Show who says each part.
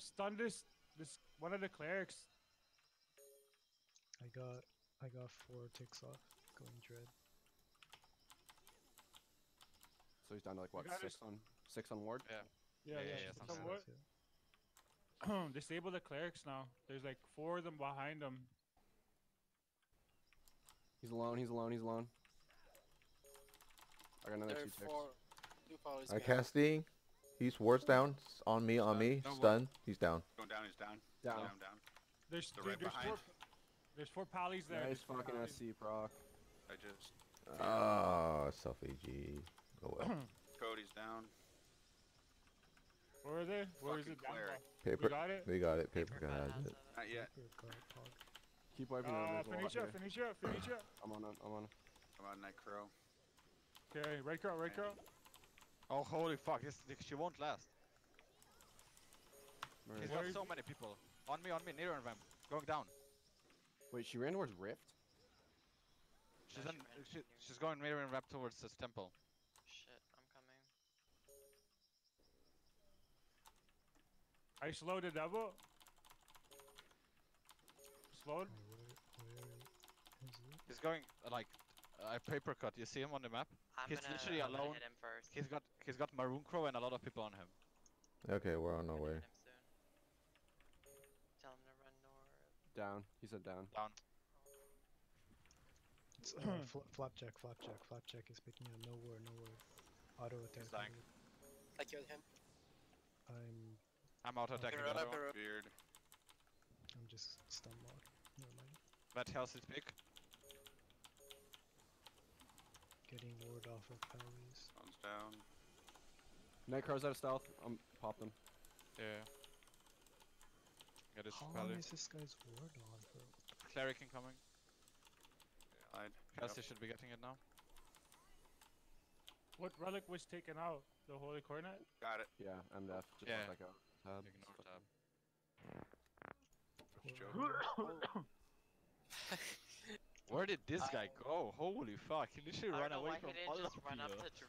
Speaker 1: stun this this one of the clerics.
Speaker 2: I got I got four ticks off going dread.
Speaker 3: So he's down to like what
Speaker 1: got
Speaker 3: six on six on ward.
Speaker 4: Yeah.
Speaker 1: Yeah,
Speaker 4: Yeah,
Speaker 1: yeah.
Speaker 4: yeah, yeah,
Speaker 1: so
Speaker 4: something?
Speaker 2: Yeah.
Speaker 1: Disable the clerics now. There's like four of them behind him.
Speaker 3: He's alone. He's alone. He's alone. I got another
Speaker 5: There
Speaker 3: two ticks.
Speaker 5: four. Two
Speaker 6: I
Speaker 5: me.
Speaker 6: casting. He's wards down. On me, on me.
Speaker 4: no, what-
Speaker 6: Stun. He's down.
Speaker 7: Going down, he's down.
Speaker 3: Down.
Speaker 7: Down, down.
Speaker 1: There's
Speaker 7: They're
Speaker 1: dude,
Speaker 7: right
Speaker 1: there's four. There's four pallies there.
Speaker 3: Nice
Speaker 1: there's
Speaker 3: fucking
Speaker 1: pallies.
Speaker 3: SC proc.
Speaker 7: I just.
Speaker 6: Oh, self AG. Go well.
Speaker 7: Cody's down.
Speaker 1: Where are they? Where is
Speaker 7: Fucking
Speaker 1: it? Down
Speaker 7: cleric.
Speaker 6: Paper.
Speaker 1: We got it.
Speaker 6: We got it. Paper
Speaker 8: Paper
Speaker 6: got it.
Speaker 8: has it.
Speaker 7: Not yet.
Speaker 2: Paper cut, pog.
Speaker 3: Keep wiping over.
Speaker 1: Uh,
Speaker 3: There's a
Speaker 1: finish up, finish up, finish up.
Speaker 3: I'm on it. I'm on it.
Speaker 7: I'm on Night Crow.
Speaker 1: Okay, right crow, right crow.
Speaker 4: Oh holy fuck! This she won't last.
Speaker 3: Where
Speaker 4: He's
Speaker 3: is-
Speaker 1: Where
Speaker 4: got so many people. On me, on me, near them. Going down.
Speaker 3: Wait, she ran towards Rift.
Speaker 4: She's
Speaker 8: Yeah,
Speaker 4: on.
Speaker 8: she ran
Speaker 4: She, she's going mirror and wrap towards this temple.
Speaker 8: Shit, I'm coming.
Speaker 1: I slowed the double. Slowed.
Speaker 2: Oh, where, where is it?
Speaker 4: He's going like I paper cut. You see him on the map?
Speaker 8: I'm
Speaker 4: He's
Speaker 8: gonna,
Speaker 4: literally
Speaker 8: I'm gonna
Speaker 4: alone.
Speaker 8: hit him first.
Speaker 4: He's got he's got maroon crow and a lot of people on him.
Speaker 6: Okay, we're on our
Speaker 8: I'm
Speaker 6: way.
Speaker 8: hit him soon. Tell him to run north.
Speaker 3: Down. He said down.
Speaker 4: Down.
Speaker 2: It's, uh, fl flapjack, flapjack, flapjack is picking up nowhere, nowhere. Auto attack.
Speaker 4: dying.
Speaker 2: auto-
Speaker 5: I killed him.
Speaker 2: I'm
Speaker 4: I'm out attacking.
Speaker 5: Hero,
Speaker 4: the
Speaker 5: hero.
Speaker 7: Beard.
Speaker 2: I'm just stun locked. Never mind.
Speaker 4: That health is big.
Speaker 2: Getting ward off of Pally's.
Speaker 7: One's down.
Speaker 3: Nightcraw's out of stealth. I'm pop them.
Speaker 4: Yeah. Get his
Speaker 2: How long is this guy's ward on for?
Speaker 4: Cleric incoming.
Speaker 7: Yeah, I'd.
Speaker 4: Kelsey should be getting it now.
Speaker 1: What relic was taken out? The holy coronet.
Speaker 7: Got it.
Speaker 3: Yeah, MF. Just
Speaker 4: Yeah.
Speaker 3: let that. Tab.
Speaker 4: Ignore tab. Where did this guy go? Holy fuck! He literally ran away from all of
Speaker 8: run up
Speaker 4: you.